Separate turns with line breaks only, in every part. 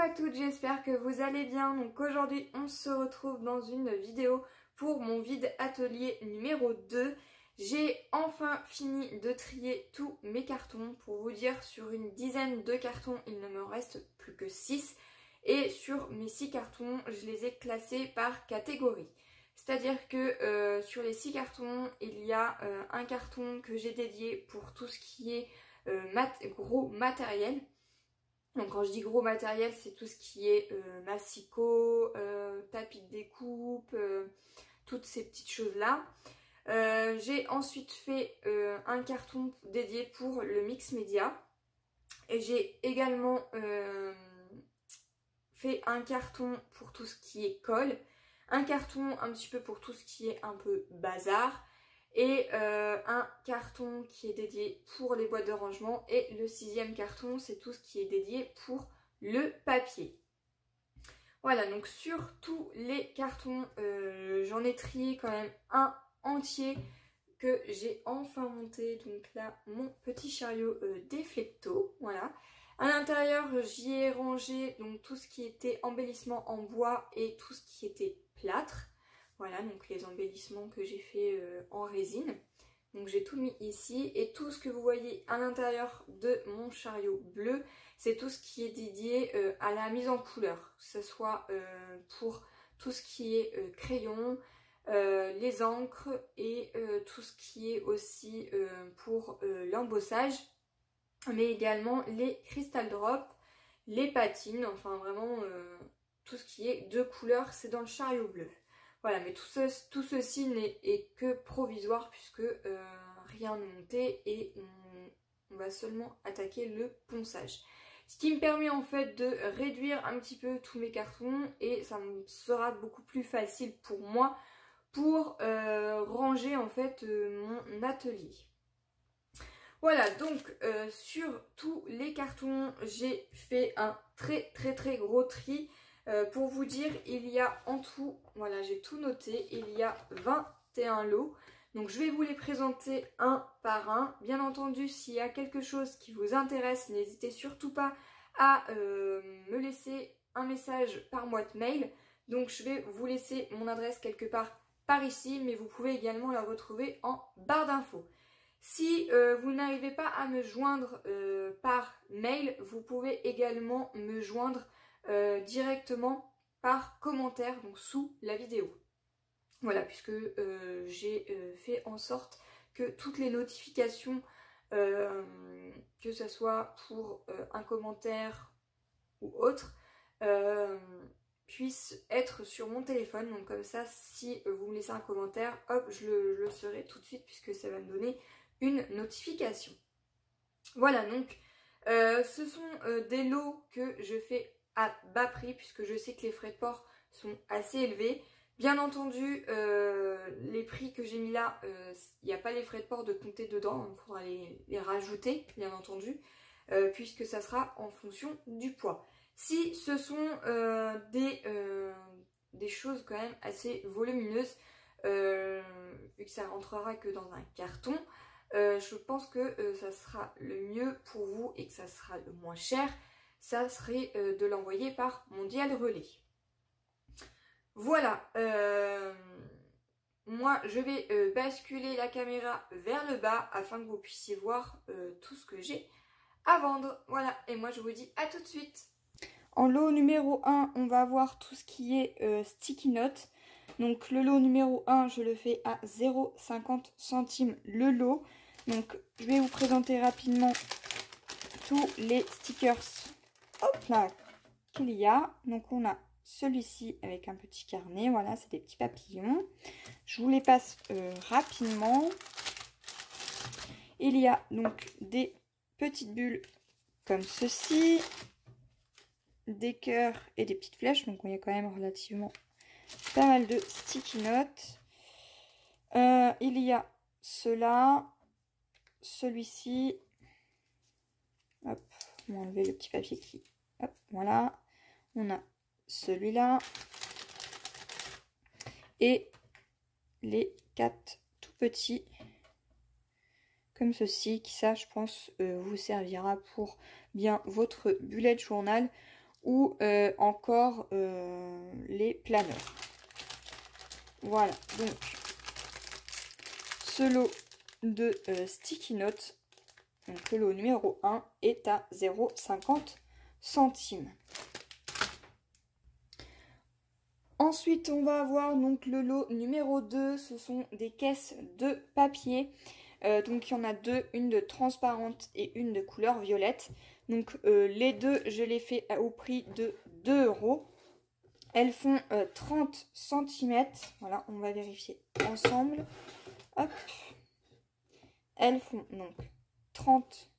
à toutes, j'espère que vous allez bien. Donc aujourd'hui, on se retrouve dans une vidéo pour mon vide atelier numéro 2. J'ai enfin fini de trier tous mes cartons. Pour vous dire, sur une dizaine de cartons, il ne me reste plus que 6. Et sur mes 6 cartons, je les ai classés par catégorie. C'est-à-dire que euh, sur les 6 cartons, il y a euh, un carton que j'ai dédié pour tout ce qui est euh, gros matériel. Donc quand je dis gros matériel, c'est tout ce qui est euh, massicot, euh, tapis de découpe, euh, toutes ces petites choses-là. J'ai ensuite fait un carton dédié pour le mix média. Et j'ai également fait un carton pour tout ce qui est colle. Un carton un petit peu pour tout ce qui est un peu bazar et euh, un carton qui est dédié pour les boîtes de rangement et le sixième carton c'est tout ce qui est dédié pour le papier. Voilà donc sur tous les cartons euh, j'en ai trié quand même un entier que j'ai enfin monté donc là mon petit chariot euh, déflecto voilà. À l'intérieur j'y ai rangé donc tout ce qui était embellissement en bois et tout ce qui était plâtre. Voilà, donc les embellissements que j'ai fait euh, en résine. Donc j'ai tout mis ici et tout ce que vous voyez à l'intérieur de mon chariot bleu, c'est tout ce qui est dédié euh, à la mise en couleur. Que ce soit euh, pour tout ce qui est crayon, les encres et tout ce qui est aussi pour l'embossage. Mais également les crystal drops, les patines, enfin vraiment tout ce qui est de couleur, c'est dans le chariot bleu. Voilà, mais tout, ceci n'est que provisoire puisque euh, rien n'est monté et on, va seulement attaquer le ponçage. Ce qui me permet en fait de réduire un petit peu tous mes cartons et ça me sera beaucoup plus facile pour moi pour euh, ranger en fait euh, mon atelier. Voilà, donc sur tous les cartons, j'ai fait un très très très gros tri. Euh, pour vous dire, il y a en tout, voilà j'ai tout noté, il y a 21 lots. Donc je vais vous les présenter un par un. Bien entendu, s'il y a quelque chose qui vous intéresse, n'hésitez surtout pas à euh, me laisser un message par boîte mail. Donc je vais vous laisser mon adresse quelque part par ici, mais vous pouvez également la retrouver en barre d'infos. Si euh, vous n'arrivez pas à me joindre par mail, vous pouvez également me joindre euh, directement par commentaire, donc sous la vidéo. Voilà, puisque euh, j'ai euh, fait en sorte que toutes les notifications, que ce soit pour un commentaire ou autre, puissent être sur mon téléphone. Donc comme ça, si vous me laissez un commentaire, hop, je le, saurai tout de suite puisque ça va me donner une notification. Voilà, donc ce sont des lots que je fais à bas prix puisque je sais que les frais de port sont assez élevés. Bien entendu, euh, les prix que j'ai mis là, il euh, n'y a pas les frais de port de compter dedans, il faudra les, rajouter, bien entendu, euh, puisque ça sera en fonction du poids. Si ce sont des, des choses quand même assez volumineuses, vu que ça rentrera que dans un carton, je pense que ça sera le mieux pour vous et que ça sera le moins cher ça serait euh, de l'envoyer par Mondial Relais. Voilà, euh, moi je vais euh, basculer la caméra vers le bas afin que vous puissiez voir tout ce que j'ai à vendre. Voilà, et moi je vous dis à tout de suite. En lot numéro 1, on va avoir tout ce qui est sticky note. Donc le lot numéro 1, je le fais à 0,50 centimes le lot. Donc je vais vous présenter rapidement tous les stickers hop là, qu'il y a. Donc on a celui-ci avec un petit carnet. Voilà, c'est des petits papillons. Je vous les passe euh, rapidement. Il y a donc des petites bulles comme ceci. Des cœurs et des petites flèches. Donc il y a quand même relativement pas mal de sticky notes. Euh, il y a cela, celui-ci. Hop, on va enlever le petit papier qui... Voilà. On a celui-là. Et les quatre tout petits. Comme ceci, qui ça, je pense, euh, vous servira pour bien votre bullet journal. ou euh, encore euh, les planeurs. Voilà, donc ce lot de sticky notes, donc le lot numéro 1 est à 0,50 centimes. Ensuite, on va avoir donc le lot numéro 2, ce sont des caisses de papier. Euh, donc il y en a deux, une de transparente et une de couleur violette. Donc euh, les deux, je les fais au prix de 2 euros. Elles font 30 euh, cm. Voilà, on va vérifier ensemble. Elles font donc 30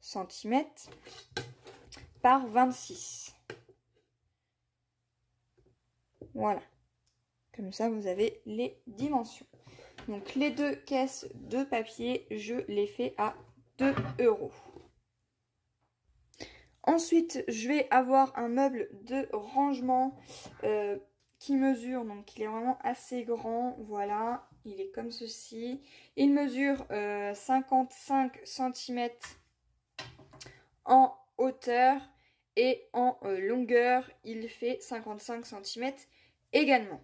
cm par 26. Voilà. Comme ça, vous avez les dimensions. Donc les deux caisses de papier, je les fais à 2 euros. Ensuite, je vais avoir un meuble de rangement euh, qui mesure, donc il est vraiment assez grand, voilà, il est comme ceci. Il mesure 55 euh, cm en et en euh, longueur, il fait 55 cm également.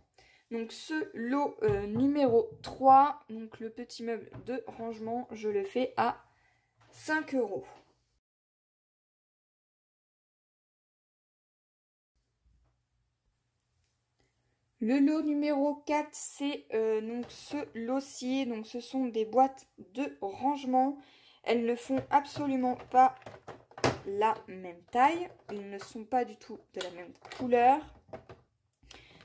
Donc ce lot euh, numéro 3, donc le petit meuble de rangement, je le fais à 5 euros. Le lot numéro 4, c'est euh, donc ce lot-ci. Donc ce sont des boîtes de rangement. Elles ne font absolument pas la même taille. Elles ne sont pas du tout de la même couleur.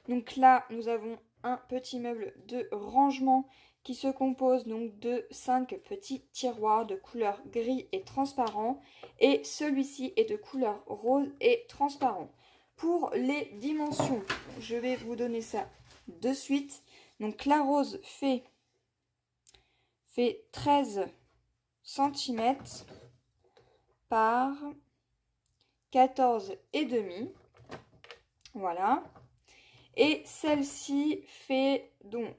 Donc là, nous avons un petit meuble de rangement qui se compose donc de 5 petits tiroirs de couleur gris et transparent et celui-ci est de couleur rose et transparent. Pour les dimensions, je vais vous donner ça de suite. Donc la rose fait, fait 13 cm par 14 et demi. Voilà. Et celle-ci fait donc,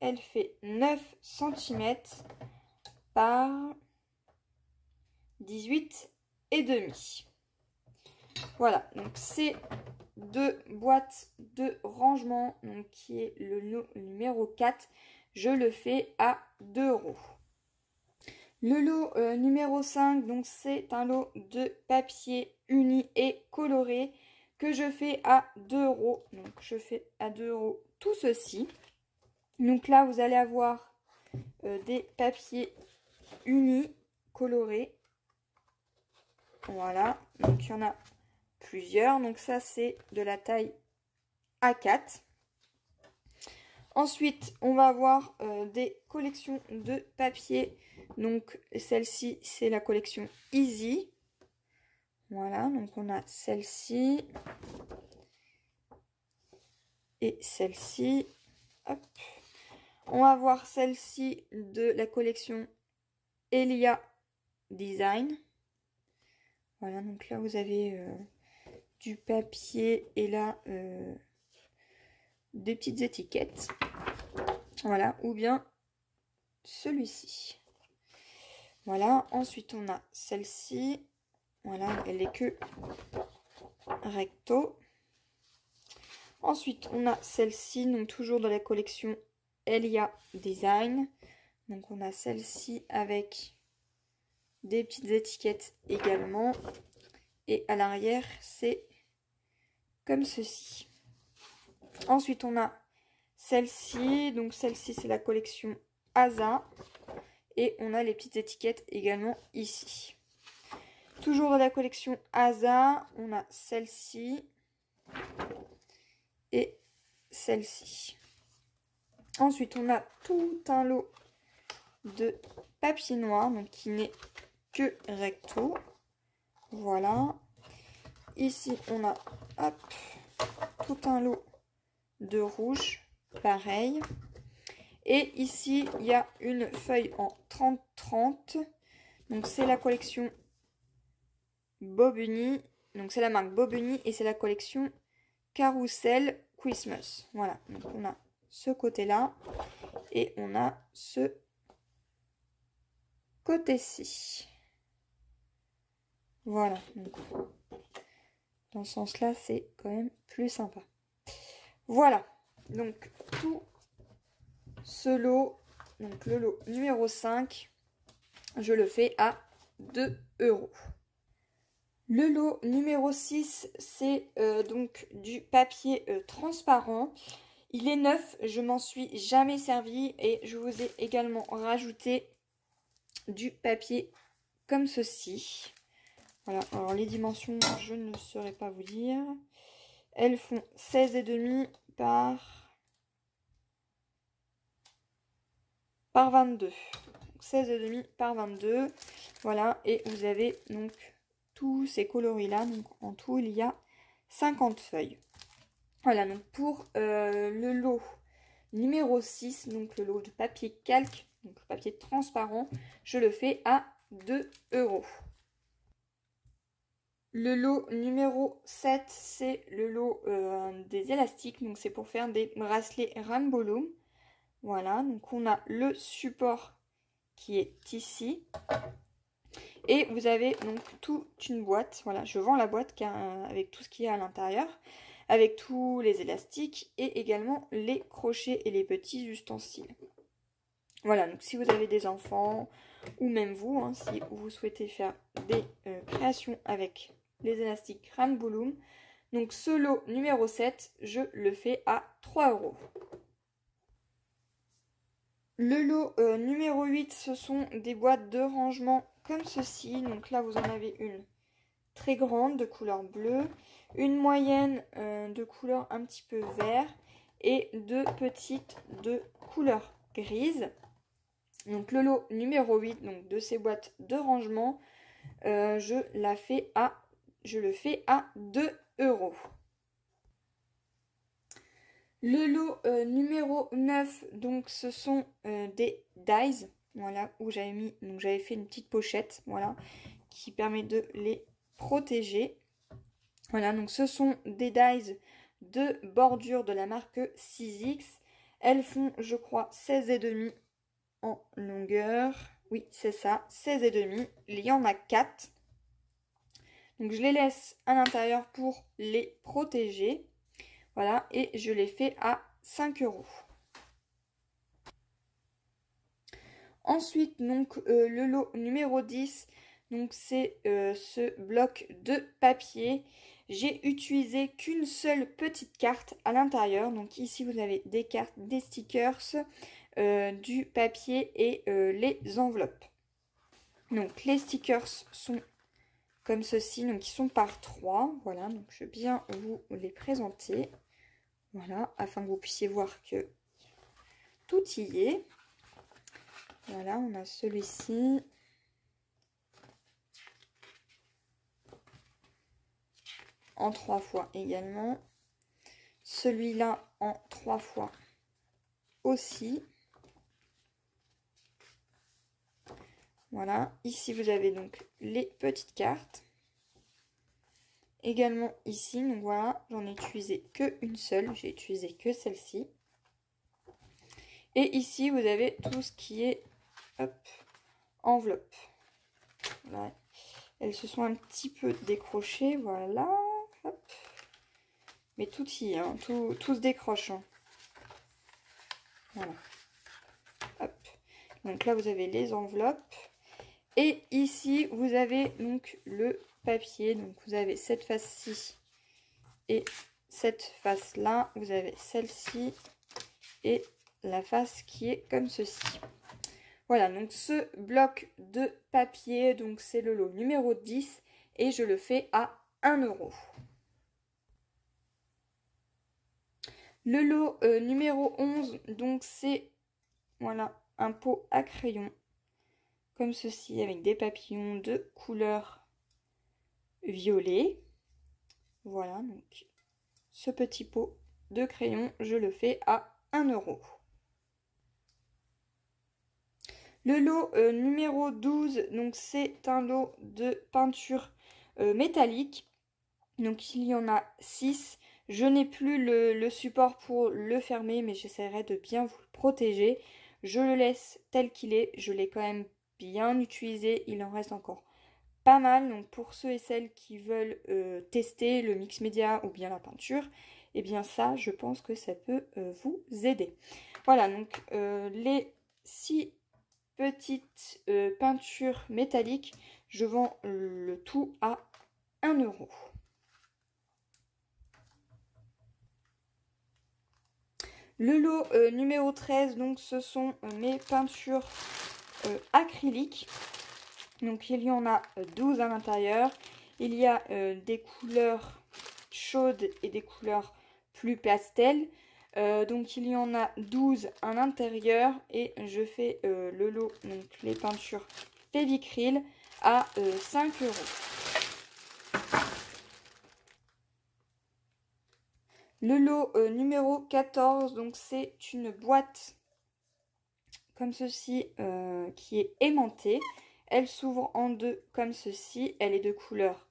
elle fait 9 cm par 18 et demi. Voilà, donc c'est deux boîtes de rangement, donc qui est le numéro 4. Je le fais à 2 euros. Le lot euh, numéro 5, donc c'est un lot de papier uni et coloré que je fais à 2 euros. Donc je fais à 2 euros tout ceci. Donc là, vous allez avoir euh, des papiers unis colorés. Voilà, donc il y en a plusieurs. Donc ça, c'est de la taille A4. Ensuite, on va avoir euh, des collections de papier. Donc celle-ci, c'est la collection Easy. Voilà, donc on a celle-ci et celle-ci. On va voir celle-ci de la collection Elia Design. Voilà, donc là vous avez euh, du papier et là euh, des petites étiquettes. Voilà, ou bien celui-ci. Voilà, ensuite on a celle-ci. Voilà, elle est que recto. Ensuite, on a celle-ci, donc toujours dans la collection Elia Design. Donc on a celle-ci avec des petites étiquettes également. Et à l'arrière, c'est comme ceci. Ensuite, on a celle-ci. Donc celle-ci, c'est la collection Asa. Et on a les petites étiquettes également ici. Toujours dans la collection Asa, on a celle-ci et celle-ci. Ensuite, on a tout un lot de papier noir, donc qui n'est que recto. Voilà. Ici, on a tout un lot de rouge, pareil. Et ici, il y a une feuille en 30-30. Donc, c'est la collection Bobuni. Donc c'est la marque Bobuni et c'est la collection Carousel Christmas. Voilà, donc on a ce côté-là et on a ce côté-ci. Voilà, Dans ce sens-là, c'est quand même plus sympa. Voilà, donc tout ce lot, donc le lot numéro 5, je le fais à 2 euros. Le lot numéro 6, c'est euh, donc du papier euh, transparent. Il est neuf, je m'en suis jamais servi et je vous ai également rajouté du papier comme ceci. Voilà, alors les dimensions, je ne saurais pas vous dire. Elles font 16,5 par, par 22. 16,5 par 22. Voilà, et vous avez donc tous ces coloris-là. Donc en tout, il y a 50 feuilles. Voilà, donc pour euh, le lot numéro 6, donc le lot de papier calque, donc papier transparent, je le fais à 2 euros. Le lot numéro 7, c'est le lot euh, des élastiques. Donc c'est pour faire des bracelets Rainbow Loom. Voilà, donc on a le support qui est ici. Et vous avez donc toute une boîte. Voilà, je vends la boîte avec tout ce qu'il y a à l'intérieur. Avec tous les élastiques et également les crochets et les petits ustensiles. Voilà, donc si vous avez des enfants ou même vous, hein, si vous souhaitez faire des euh, créations avec les élastiques Rainbow Loom. Donc ce lot numéro 7, je le fais à 3 euros. Le lot euh, numéro 8, ce sont des boîtes de rangement comme ceci. Donc là, vous en avez une très grande de couleur bleue, une moyenne euh, de couleur un petit peu vert et deux petites de couleur grise. Donc le lot numéro 8 donc de ces boîtes de rangement, euh, je la fais à je le fais à 2 euros. Le lot euh, numéro 9, donc ce sont euh, des dies, voilà, où j'avais mis, donc j'avais fait une petite pochette, voilà, qui permet de les protéger. Voilà, donc ce sont des dies de bordure de la marque 6X. Elles font, je crois, 16,5 en longueur. Oui, c'est ça, 16,5. Il y en a 4. Donc je les laisse à l'intérieur pour les protéger. Voilà, et je les fais à 5 euros. Ensuite, donc euh, le lot numéro 10, donc c'est euh, ce bloc de papier. J'ai utilisé qu'une seule petite carte à l'intérieur. Donc ici vous avez des cartes, des stickers, euh, du papier et les enveloppes. Donc les stickers sont comme ceci, donc ils sont par trois, voilà, donc je vais bien vous les présenter, voilà, afin que vous puissiez voir que tout y est. Voilà, on a celui-ci. En trois fois également. Celui-là en trois fois aussi. Voilà, ici vous avez donc les petites cartes. Également ici, donc voilà, j'en ai utilisé que une seule, j'ai utilisé que celle-ci. Et ici vous avez tout ce qui est enveloppe. Elles se sont un petit peu décrochées, voilà. Mais tout y hein, tout, se décroche. Hein. Voilà. Donc là vous avez les enveloppes. Et ici, vous avez donc le papier. Donc vous avez cette face-ci et cette face-là. Vous avez celle-ci et la face qui est comme ceci. Voilà, donc ce bloc de papier, donc c'est le lot numéro 10 et je le fais à 1 euro. Le lot euh, numéro 11, donc c'est voilà, un pot à crayon comme ceci avec des papillons de couleur violet. Voilà, donc ce petit pot de crayon, je le fais à 1 euro. Le lot euh, numéro 12, donc c'est un lot de peinture euh, métallique. Donc il y en a 6. Je n'ai plus le, support pour le fermer, mais j'essaierai de bien vous le protéger. Je le laisse tel qu'il est. Je l'ai quand même bien utilisé. Il en reste encore pas mal. Donc pour ceux et celles qui veulent euh, tester le mix média ou bien la peinture, et eh bien ça, je pense que ça peut euh, vous aider. Voilà, donc les six petites peintures métalliques, je vends le tout à 1 euro. Le lot euh, numéro 13, donc ce sont euh, mes peintures euh, acryliques. Donc il y en a 12 à l'intérieur. Il y a des couleurs chaudes et des couleurs plus pastel. donc il y en a 12 à l'intérieur et je fais le lot, donc les peintures Févicryl à 5 euros. Le lot euh, numéro 14, donc c'est une boîte comme ceci euh, qui est aimantée. Elle s'ouvre en deux comme ceci. Elle est de couleur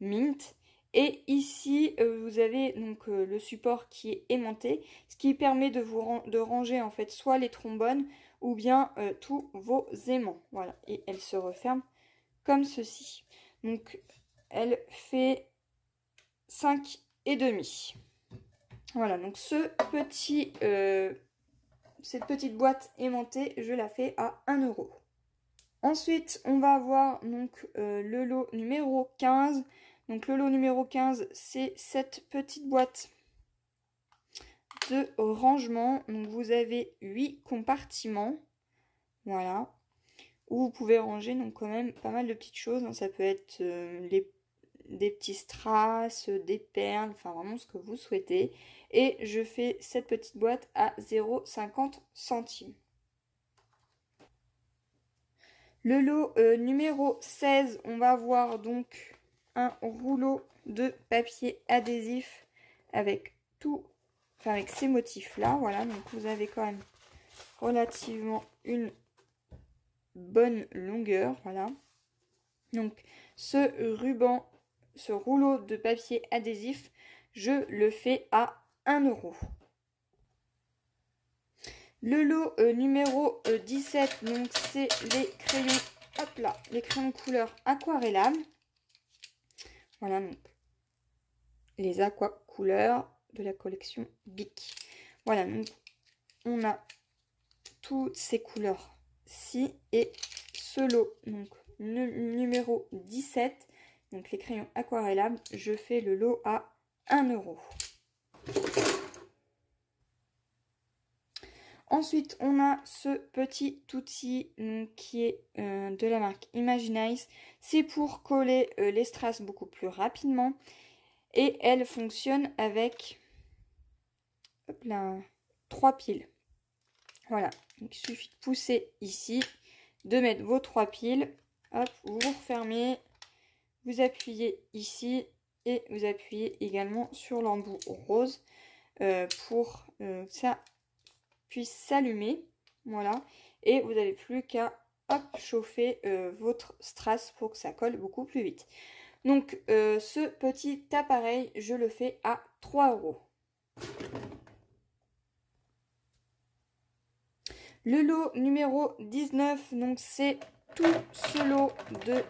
mint. Et ici, euh, vous avez donc le support qui est aimanté, ce qui permet de vous de ranger en fait soit les trombones ou bien tous vos aimants. Voilà, et elle se referme comme ceci. Donc, elle fait 5 et demi. Voilà, donc ce petit, euh, cette petite boîte aimantée, je la fais à 1 euro. Ensuite, on va avoir donc euh, le lot numéro 15. Donc le lot numéro 15, c'est cette petite boîte de rangement. Donc vous avez 8 compartiments. Voilà. Où vous pouvez ranger donc quand même pas mal de petites choses. Ça peut être euh, les des petits strass, des perles, enfin vraiment ce que vous souhaitez. Et je fais cette petite boîte à 0,50 centimes. Le lot euh, numéro 16, on va avoir donc un rouleau de papier adhésif avec tout, enfin avec ces motifs là, voilà, donc vous avez quand même relativement une bonne longueur, voilà. Donc ce ruban ce rouleau de papier adhésif, je le fais à 1 euro. Le lot euh, numéro 17, euh, donc c'est les crayons, hop là, les crayons couleur aquarellable. Voilà donc les aqua couleurs de la collection Bic. Voilà donc on a toutes ces couleurs-ci et ce lot, donc le numéro 17, donc les crayons aquarellables, je fais le lot à 1 euro. Ensuite, on a ce petit outil qui est euh, de la marque Imaginize. C'est pour coller euh, les strass beaucoup plus rapidement. Et elle fonctionne avec hop là, 3 piles. Voilà, il suffit de pousser ici, de mettre vos trois piles. Hop, vous refermez, vous appuyez ici et vous appuyez également sur l'embout rose euh, pour euh, que ça puisse s'allumer. Voilà. Et vous n'avez plus qu'à chauffer euh, votre strass pour que ça colle beaucoup plus vite. Donc ce petit appareil, je le fais à 3 euros. Le lot numéro 19, donc c'est tout ce lot de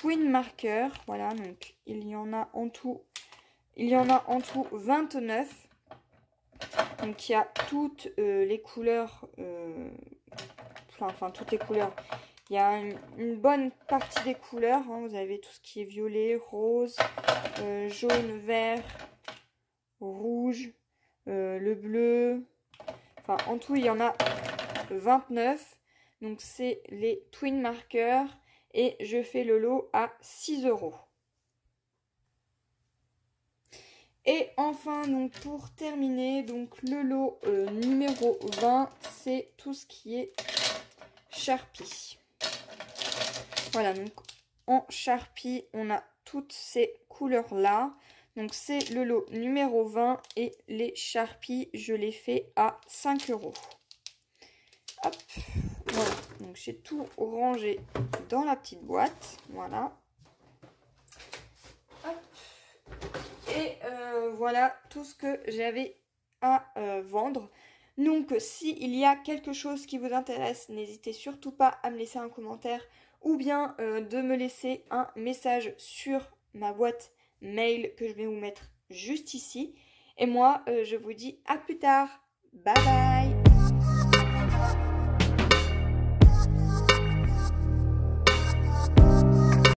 twin marker. Voilà, donc il y en a en tout, il y en a en tout 29. Donc il y a toutes euh, les couleurs, euh, enfin, toutes les couleurs. Il y a une, bonne partie des couleurs. Hein. Vous avez tout ce qui est violet, rose, euh, jaune, vert, rouge, le bleu. Enfin, en tout, il y en a 29. Donc, c'est les twin markers et je fais le lot à 6 euros. Et enfin, donc pour terminer, donc le lot euh, numéro 20, c'est tout ce qui est Sharpie. Voilà, donc en Sharpie, on a toutes ces couleurs-là. Donc c'est le lot numéro 20 et les Sharpie, je les fais à 5 euros. Hop, voilà. Donc j'ai tout rangé dans la petite boîte. Voilà. Et euh, voilà tout ce que j'avais à euh, vendre. Donc s'il y a quelque chose qui vous intéresse, n'hésitez surtout pas à me laisser un commentaire ou bien euh, de me laisser un message sur ma boîte mail que je vais vous mettre juste ici. Et moi, je vous dis à plus tard. Bye bye